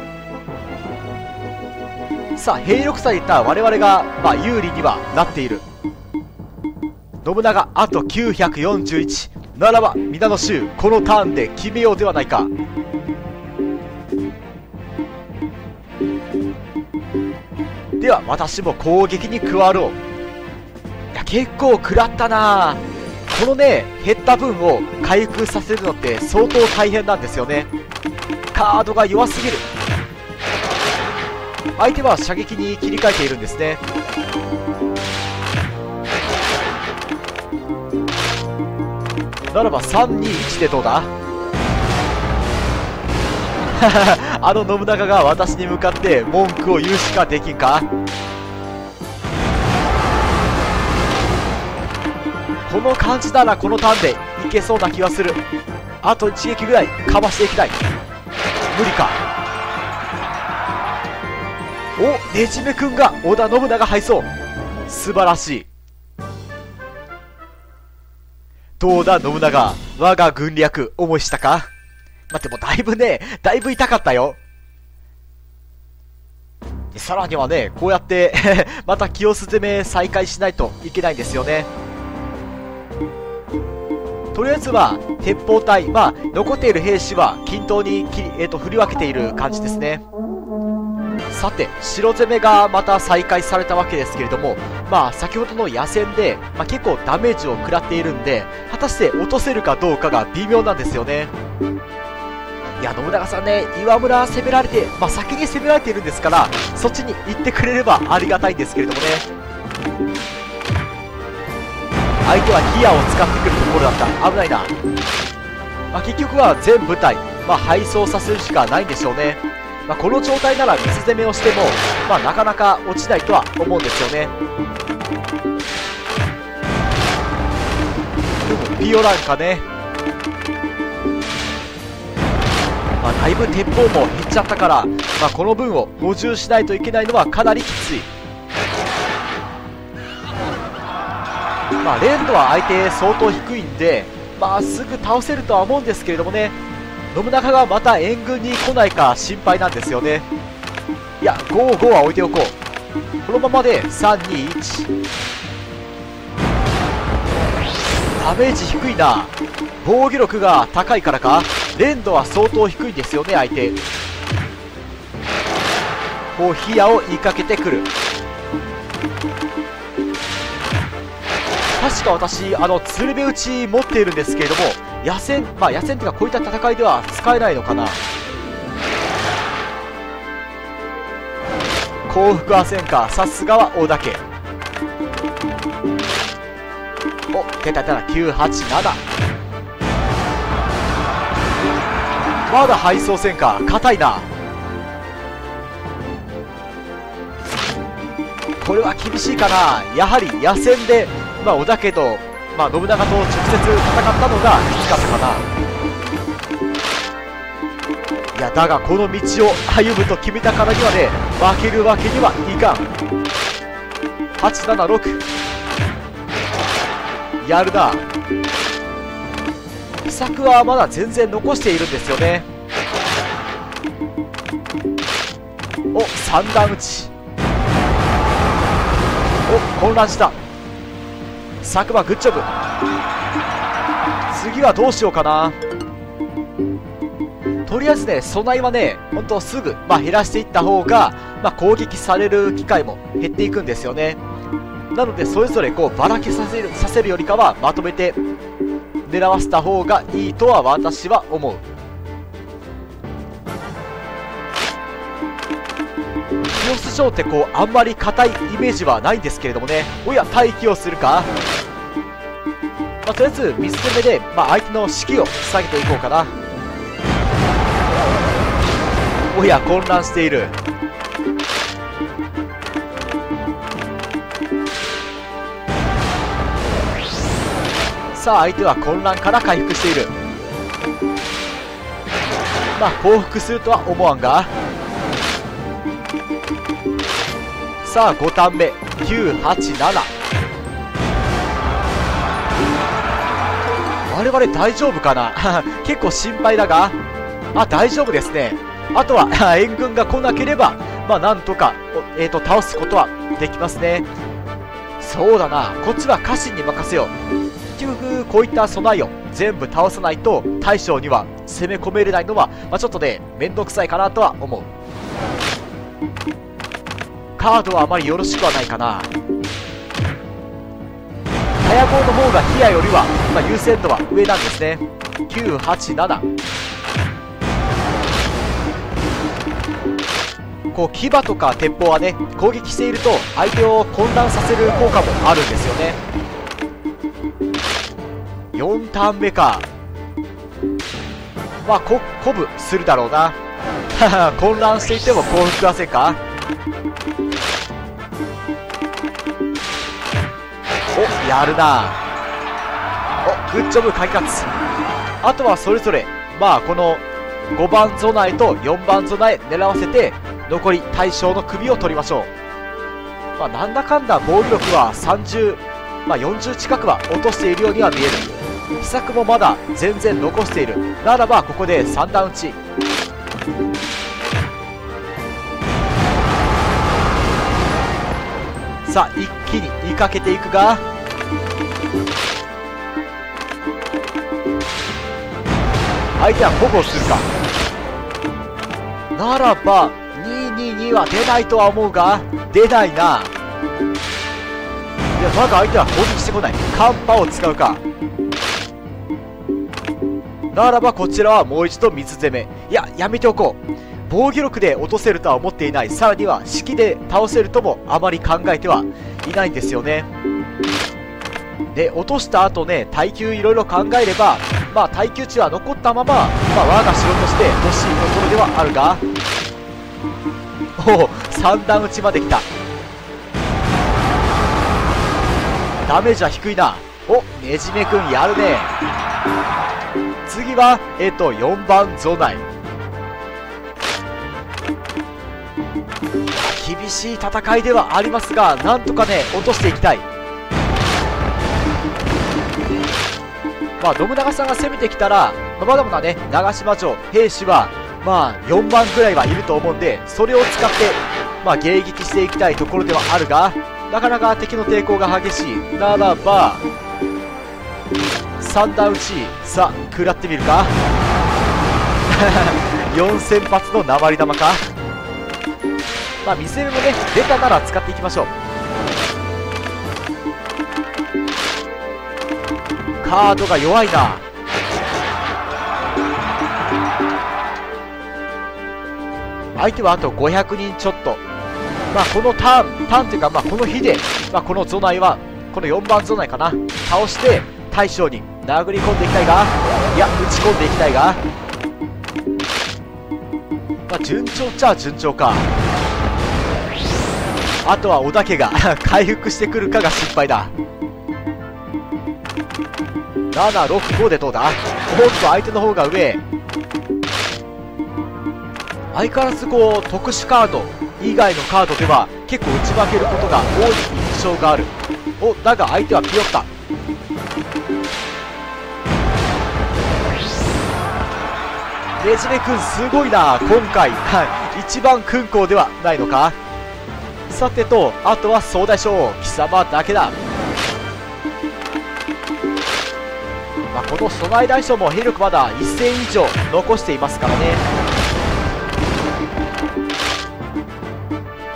さあ兵力差でいったら我々が、まあ、有利にはなっている。信長あと941ならば皆の衆このターンで決めようではないか。では私も攻撃に加わろう。いや結構食らったな。このね減った分を回復させるのって相当大変なんですよね。カードが弱すぎる。相手は射撃に切り替えているんですね。ならば321でどうだ？あの信長が私に向かって文句を言うしかできんか？この感じならこのターンでいけそうな気がする。あと一撃ぐらいかわしていきたい。無理か。おねじめくんが織田信長敗走素晴らしい。どうだ信長？我が軍略思いしたか？待ってもうだいぶねだいぶ痛かったよ。さらにはねこうやって また清須攻め再開しないといけないんですよね。とりあえずは鉄砲隊まあ残っている兵士は均等にき、えーと振り分けている感じですね。さて城攻めがまた再開されたわけですけれどもまあ先ほどの野戦で、まあ、結構ダメージを食らっているんで果たして落とせるかどうかが微妙なんですよね。いや信長さんね岩村攻められて、まあ、先に攻められているんですからそっちに行ってくれればありがたいんですけれどもね。相手はギアを使ってくるところだった。危ないな、まあ、結局は全部隊、まあ、配送させるしかないんでしょうね。まあ、この状態なら水攻めをしても、まあ、なかなか落ちないとは思うんですよね。でもピオランかね。まあ、だいぶ鉄砲も減っちゃったから、まあ、この分を補充しないといけないのはかなりきつい。まあ連度は相手相当低いんでまあすぐ倒せるとは思うんですけれどもね。信長がまた援軍に来ない。か心配なんですよねい。や55は置い。ておこうこのままで321ダメージ低い。な防御力が高い。からか連度は相当低い。んですよね相手こうヒヤを言い。かけてくる確か私あの鶴瓶打ち持ってい。るんですけれども野戦まあ野戦っていうかこういった戦いでは使えないのかな。幸福はせんか。さすがは大岳おっ出た出た。987まだ配送せんか。硬いな。これは厳しいかな。やはり野戦で、まあ、織田家と、まあ、信長と直接戦ったのがきつかったかな。いやだがこの道を歩むと決めたからにはね負けるわけにはいかん。876やるな。秘策はまだ全然残しているんですよね。お三段打ち。お混乱した。佐久間グッジョブ。次はどうしようかな。とりあえずね備えはねほんとすぐ、まあ、減らしていった方が、まあ、攻撃される機会も減っていくんですよね。なのでそれぞれこうばらけさせるさせるよりかはまとめて狙わせた方がいいとは私は思う。清須城ってこうあんまり硬いイメージはないんですけれどもね。おや待機をするか、まあ、とりあえず水攻めで、まあ、相手の士気を下げていこうかな。おや混乱している。さあ相手は混乱から回復している。まあ降伏するとは思わんが。さあ5ターン目987我々大丈夫かな？結構心配だが。あ大丈夫ですね。あとは 援軍が来なければまあなんとか、えーと、倒すことはできますね。そうだな。こっちは家臣に任せよう。結局こういった備えを全部倒さないと大将には攻め込めれないのは、まあ、ちょっとね面倒くさいかなとは思う。カードはあまりよろしくはないかな。早棒の方がヒアよりは、まあ、優先度は上なんですね。987こう牙とか鉄砲はね攻撃していると相手を混乱させる効果もあるんですよね。4ターン目か。まあこ鼓舞するだろうな。混乱していても幸福はせんか？やるな。おグッジョブ快活。あとはそれぞれまあこの5番備えと4番備え狙わせて残り大将の首を取りましょう。まあなんだかんだ防御力は30まあ40近くは落としているようには見える。秘策もまだ全然残している。ならばここで3段打ち。さあ一気に言いかけていくが。相手は保護するか。ならば222は出ないとは思うが出ないな。いやまだ相手は攻撃してこない。カンパを使うか。ならばこちらはもう一度水攻め。いややめておこう。防御力で落とせるとは思っていない。さらには式で倒せるともあまり考えてはいないんですよね。で落とした後ね耐久いろいろ考えればまあ耐久値は残ったまま、まあ、我が城として欲しいところではあるが。おお3段打ちまで来た。ダメージは低いな。おねじめくんやるね。次はえっ、と4番ゾナイ。厳しい戦いではありますがなんとかね落としていきたい。まあ、信長さんが攻めてきたら、まあ、まだまだね、長島城、兵士は、まあ、4万ぐらいはいると思うんで、それを使って、まあ、迎撃していきたいところではあるが、なかなか敵の抵抗が激しい。ならば、三段打ち、さ、食らってみるか 4000発の鉛玉かまあ、水目もね、出たなら使っていきましょう。カードが弱いな。相手はあと500人ちょっと。まあこのターンターンというかまあこの日で、まあ、このゾナイはこの4番ゾナイかな。倒して大将に殴り込んでいきたいが。いや打ち込んでいきたいが。まあ順調っちゃ順調か。あとは織田家が 回復してくるかが心配だ。765でどうだ？おっと相手の方が上。相変わらずこう特殊カード。以外のカードでは結構打ち負けることが多い印象がある。おだが相手はピヨったねじめくんすごいな今回。一番君校ではないのか？さてとあとは総大将貴様だけだ。この備え大将も兵力まだ1000以上残していますからね。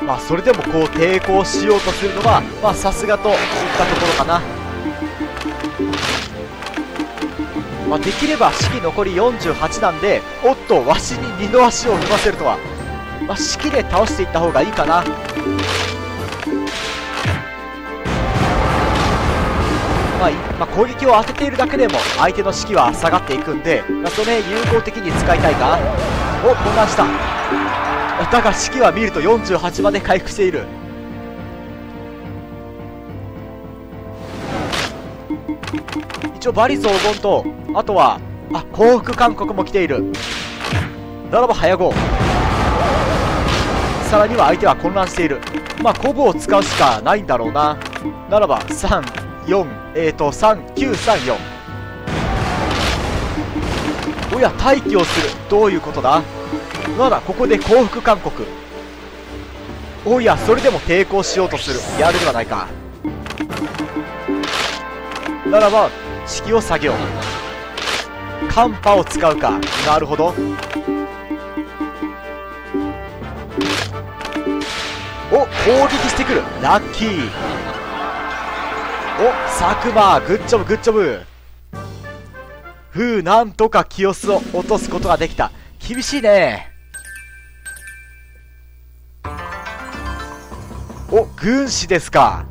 まあそれでもこう抵抗しようとするのはまあさすがといったところかな。まあ、できれば式残り48なんでおっとわしに二の足を踏ませるとは、まあ、式で倒していった方がいいかな。まあ、まあ、攻撃を当てているだけでも相手の士気は下がっていくんで、まあ、それ有効的に使いたいかお混乱しただが士気は見ると48まで回復している。一応バリ黄金とあとはあ幸福勧告も来ている。ならば早碁さらには相手は混乱している。まあコブを使うしかないんだろうな。ならば3 4えーと3934おや待機をする。どういうことだ？まだここで降伏勧告。おやそれでも抵抗しようとする。やるではないか。ならば式を下げよう。寒波を使うか。なるほど。お攻撃してくる。ラッキー。佐久間グッジョブグッジョブ。ふうなんとか清須を落とすことができた。厳しいね。お軍師ですか。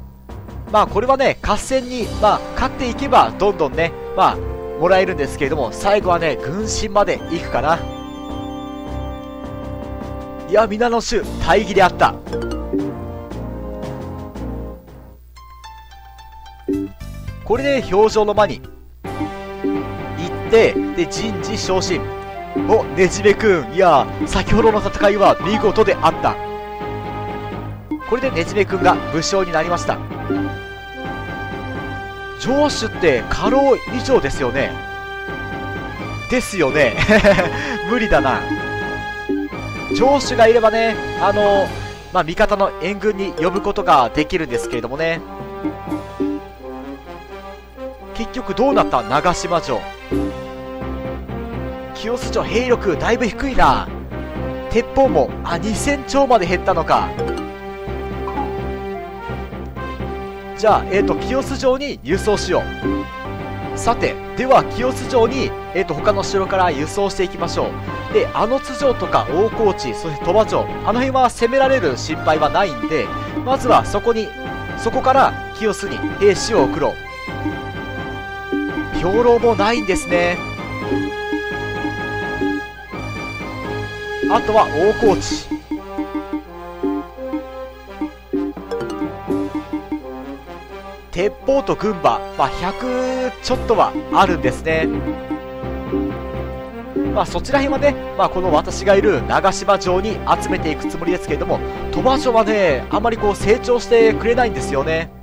まあこれはね合戦にまあ勝っていけばどんどんねまあもらえるんですけれども最後はね軍神まで行くかな。いや皆の衆大義であった。これで表情の間に行ってで人事昇進。おねじめくん。いや先ほどの戦いは見事であった。これでねじめくんが武将になりました。城主って過労以上ですよね。ですよね。無理だな。城主がいればねあのまあ味方の援軍に呼ぶことができるんですけれどもね。結局どうなった長島城。清須城兵力だいぶ低いな。鉄砲もあ2000丁まで減ったのか。じゃあえ、ー、と清須城に輸送しよう。さてでは清須城に、えーと、他の城から輸送していきましょう。であの津城とか大河内そして鳥羽城あの辺は攻められる心配はないんでまずはそこにそこから清須に兵士を送ろう。兵糧もないんですね。あとは大河内。鉄砲と軍馬、まあ、100ちょっとはあるんですね。まあそちら辺はね、まあ、この私がいる長島城に集めていくつもりですけれども鳥羽城はねあまりこう成長してくれないんですよね。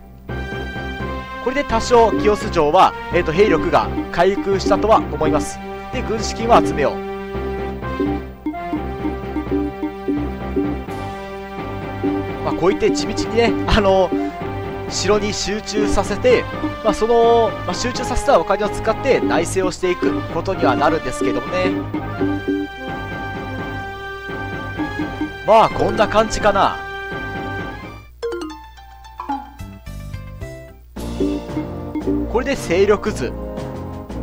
これで多少清洲城は、えーと、兵力が回復したとは思います。で軍資金を集めよう。まあこういって地道にねあの城に集中させて、まあ、その、まあ、集中させたお金を使って内政をしていくことにはなるんですけどもね。まあこんな感じかな。これで勢力図。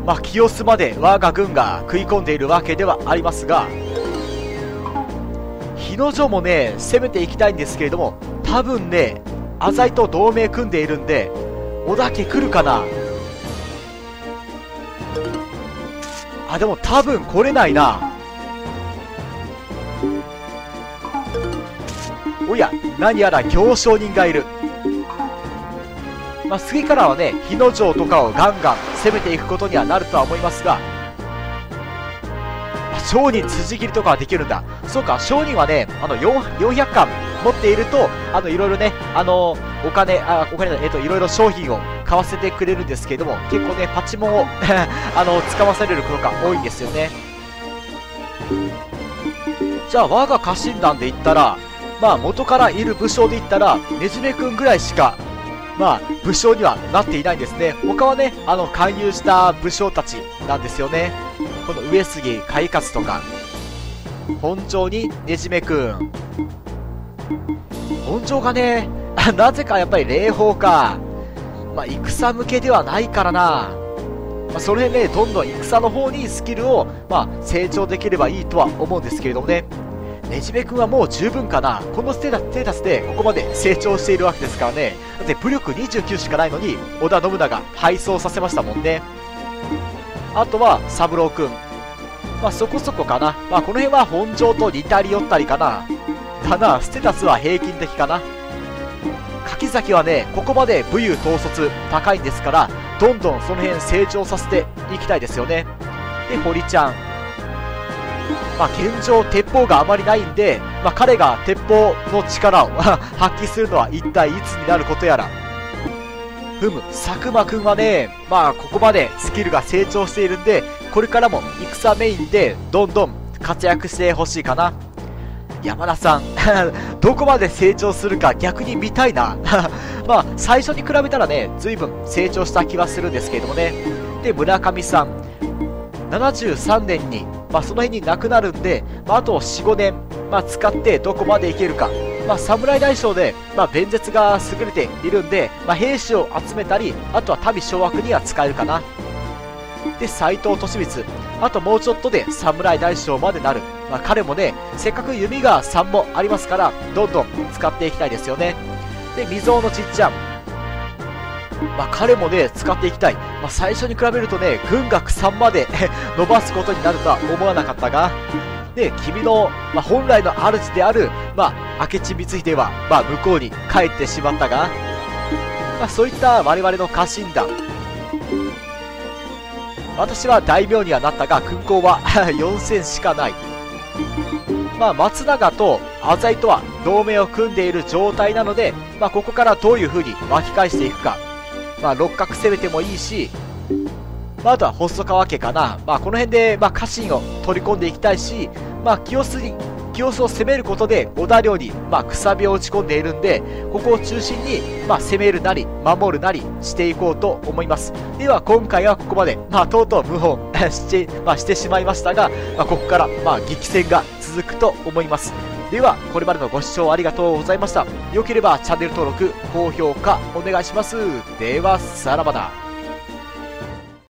まあ清須まで我が軍が食い込んでいるわけではありますが日野城もね攻めていきたいんですけれども多分ね浅井と同盟組んでいるんで織田家来るかな。あでも多分来れないな。おや何やら行商人がいる。まあ、次からはね日野城とかをガンガン攻めていくことにはなるとは思いますが商人辻切りとかはできるんだ。そうか商人はねあの400巻持っているとあのいろいろねあのお金あお金えっといろいろ商品を買わせてくれるんですけれども結構ねパチモンを あの使わされることが多いんですよね。じゃあ我が家臣団で言ったらまあ元からいる武将で言ったらねじめくんぐらいしかまあ、武将にはなっていないんですね。他はね、あの、勧誘した武将たちなんですよね。この上杉海勝とか、本庄にねじめくん。本庄がね、なぜかやっぱり霊峰か。まあ、戦向けではないからな。まあ、その辺ね、どんどん戦の方にスキルを、まあ、成長できればいいとは思うんですけれどもね。ねじめくんはもう十分かな。このステータスでここまで成長しているわけですからね。だって武力29しかないのに織田信長敗走させましたもんね。あとは三郎くんまあそこそこかな。まあこの辺は本庄と似たり寄ったりかな。だなステータスは平均的かな。柿崎はねここまで武勇統率高いんですからどんどんその辺成長させていきたいですよね。で堀ちゃん。まあ、現状、鉄砲があまりないんで、まあ、彼が鉄砲の力を 発揮するのは一体いつになることやら。ふむ、佐久間くんはね、まあ、ここまでスキルが成長しているんで、これからも戦メインでどんどん活躍してほしいかな。山田さん どこまで成長するか逆に見たいな まあ、最初に比べたらね、随分成長した気はするんですけれどもね。で、村上さん。73年にまあ、その辺になくなるんで、まあ、あと4、5年、まあ、使ってどこまでいけるか、まあ、侍大将で、まあ、弁舌が優れているんで、まあ、兵士を集めたり、あとは民掌握には使えるかな。で、斎藤利光。あともうちょっとで侍大将までなる。まあ、彼もね、せっかく弓が3もありますから、どんどん使っていきたいですよね。で、未曾有のちっちゃん。まあ、彼もね、使っていきたい。まあ、最初に比べるとね、軍学3まで 伸ばすことになるとは思わなかったが、で、君の、まあ、本来の主である、まあ、明智光秀は、まあ、向こうに帰ってしまったが、まあ、そういった我々の家臣団、私は大名にはなったが、空港は 4000しかない。まあ、松永と浅井とは同盟を組んでいる状態なので、まあ、ここからどういう風に巻き返していくか。まあ、六角攻めてもいいし、まあ、あとは細川家かな。まあ、この辺で、まあ、家臣を取り込んでいきたいし、まあ、清須に、清須を攻めることで、織田領に、まあ、くさびを打ち込んでいるんで、ここを中心に、まあ、攻めるなり、守るなりしていこうと思います。では、今回はここまで、まあ、とうとう謀反 して、まあ、してしまいましたが、まあ、ここから、まあ、激戦が続くと思います。ではこれまでのご視聴ありがとうございました。良ければチャンネル登録高評価お願いします。ではさらばだ。